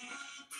can't